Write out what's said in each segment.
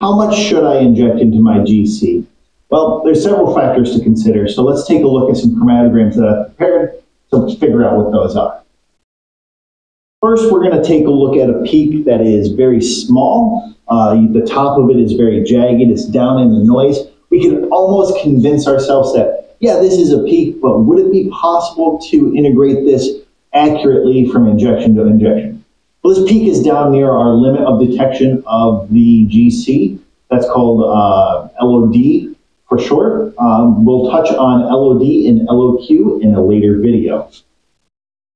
How much should I inject into my GC? Well, there's several factors to consider, so let's take a look at some chromatograms that I've prepared to figure out what those are. First, we're going to take a look at a peak that is very small. Uh, the top of it is very jagged, it's down in the noise. We can almost convince ourselves that, yeah, this is a peak, but would it be possible to integrate this accurately from injection to injection? This peak is down near our limit of detection of the GC. That's called uh, LOD for short. Um, we'll touch on LOD and LOQ in a later video.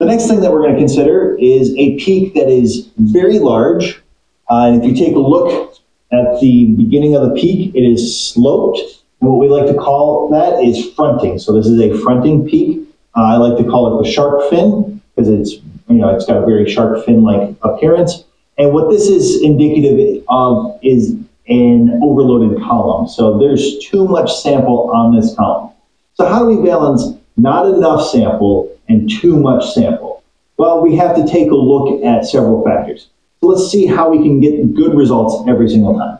The next thing that we're going to consider is a peak that is very large. Uh, and if you take a look at the beginning of the peak, it is sloped. And what we like to call that is fronting. So this is a fronting peak. Uh, I like to call it the shark fin because it's you know it's got a very shark fin-like appearance. And what this is indicative of is an overloaded column. So there's too much sample on this column. So how do we balance not enough sample and too much sample? Well, we have to take a look at several factors. So let's see how we can get good results every single time.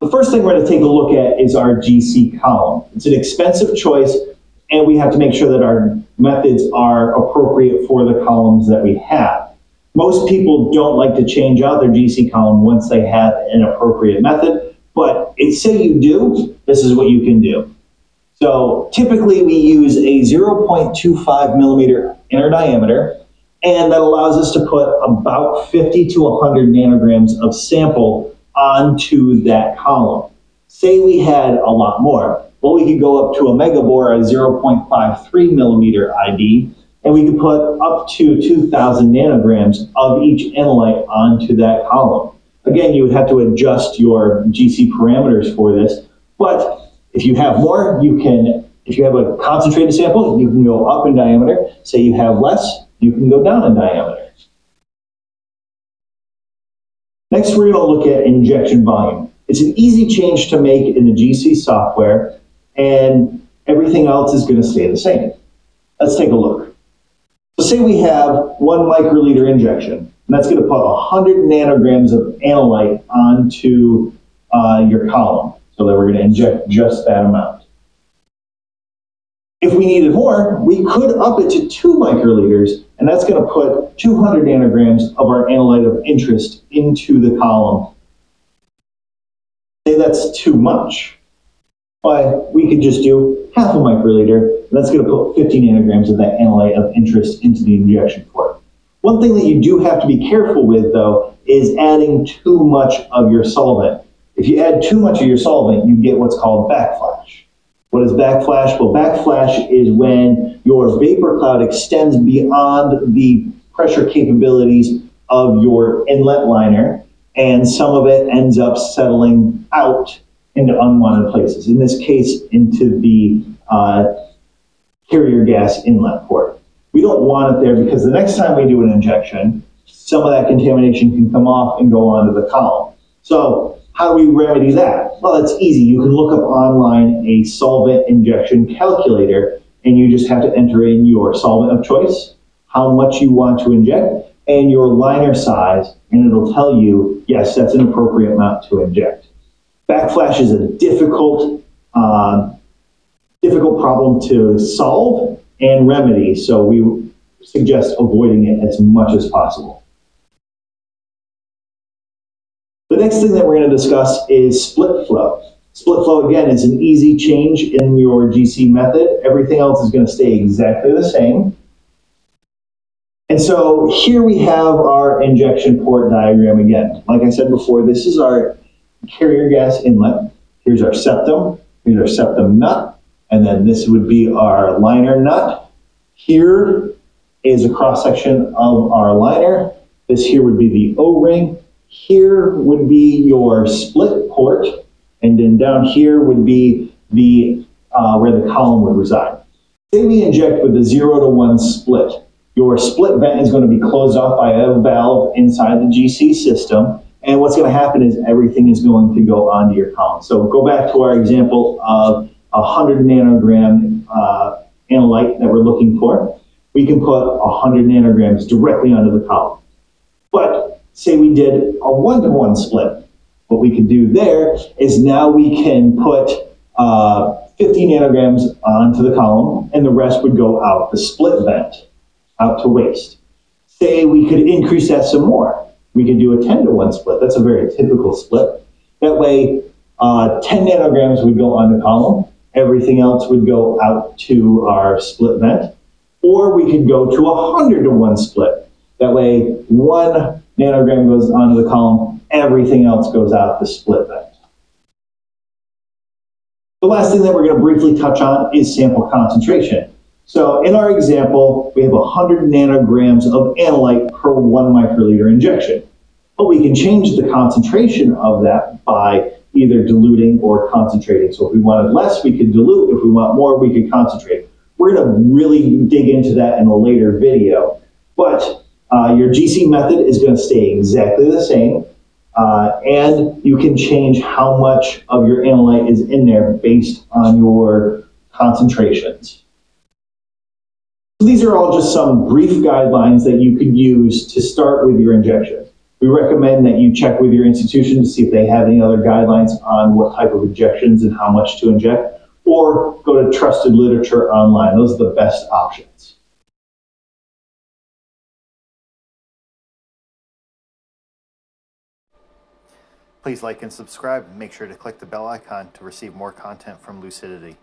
The first thing we're going to take a look at is our GC column. It's an expensive choice, and we have to make sure that our methods are appropriate for the columns that we have. Most people don't like to change out their GC column once they have an appropriate method, but say you do, this is what you can do. So typically we use a 0.25 millimeter inner diameter, and that allows us to put about 50 to 100 nanograms of sample onto that column. Say we had a lot more, well, we could go up to a megabore, a 0.53 millimeter ID, and we could put up to 2,000 nanograms of each analyte onto that column. Again, you would have to adjust your GC parameters for this, but if you have more, you can, if you have a concentrated sample, you can go up in diameter. Say you have less, you can go down in diameter. Next, we're going to look at injection volume. It's an easy change to make in the GC software, and everything else is going to stay the same. Let's take a look. So say we have one microliter injection, and that's going to put 100 nanograms of analyte onto uh, your column. So that we're going to inject just that amount. If we needed more, we could up it to two microliters, and that's going to put 200 nanograms of our analyte of interest into the column. Say that's too much. But we could just do half a microliter, and that's going to put 50 nanograms of that analyte of interest into the injection port. One thing that you do have to be careful with, though, is adding too much of your solvent. If you add too much of your solvent, you get what's called backflash. What is backflash? Well, backflash is when your vapor cloud extends beyond the pressure capabilities of your inlet liner, and some of it ends up settling out into unwanted places. In this case, into the uh, carrier gas inlet port. We don't want it there because the next time we do an injection, some of that contamination can come off and go onto the column. So how do we remedy that? Well, it's easy. You can look up online a solvent injection calculator, and you just have to enter in your solvent of choice, how much you want to inject, and your liner size, and it'll tell you, yes, that's an appropriate amount to inject. Backflash is a difficult, uh, difficult problem to solve and remedy, so we suggest avoiding it as much as possible. The next thing that we're going to discuss is split flow. Split flow, again, is an easy change in your GC method. Everything else is going to stay exactly the same. And so here we have our injection port diagram again. Like I said before, this is our carrier gas inlet. Here's our septum. Here's our septum nut. And then this would be our liner nut. Here is a cross section of our liner. This here would be the O-ring. Here would be your split port. And then down here would be the uh, where the column would reside. Say we inject with a zero to one split. Your split vent is going to be closed off by a valve inside the GC system. And what's going to happen is everything is going to go onto your column. So go back to our example of a 100 nanogram uh, analyte that we're looking for. We can put 100 nanograms directly onto the column. But say we did a one-to-one split. What we could do there is now we can put uh, 50 nanograms onto the column and the rest would go out the split vent, out to waste. Say we could increase that some more. We could do a 10 to 1 split. That's a very typical split. That way, uh, 10 nanograms would go on the column, everything else would go out to our split vent. Or we could go to a 100 to 1 split. That way, one nanogram goes onto the column, everything else goes out the split vent. The last thing that we're going to briefly touch on is sample concentration. So in our example, we have 100 nanograms of analyte per one microliter injection. But we can change the concentration of that by either diluting or concentrating. So if we wanted less, we could dilute. If we want more, we could concentrate. We're going to really dig into that in a later video. But uh, your GC method is going to stay exactly the same. Uh, and you can change how much of your analyte is in there based on your concentrations. So these are all just some brief guidelines that you could use to start with your injection. We recommend that you check with your institution to see if they have any other guidelines on what type of injections and how much to inject, or go to trusted literature online. Those are the best options. Please like and subscribe and make sure to click the bell icon to receive more content from Lucidity.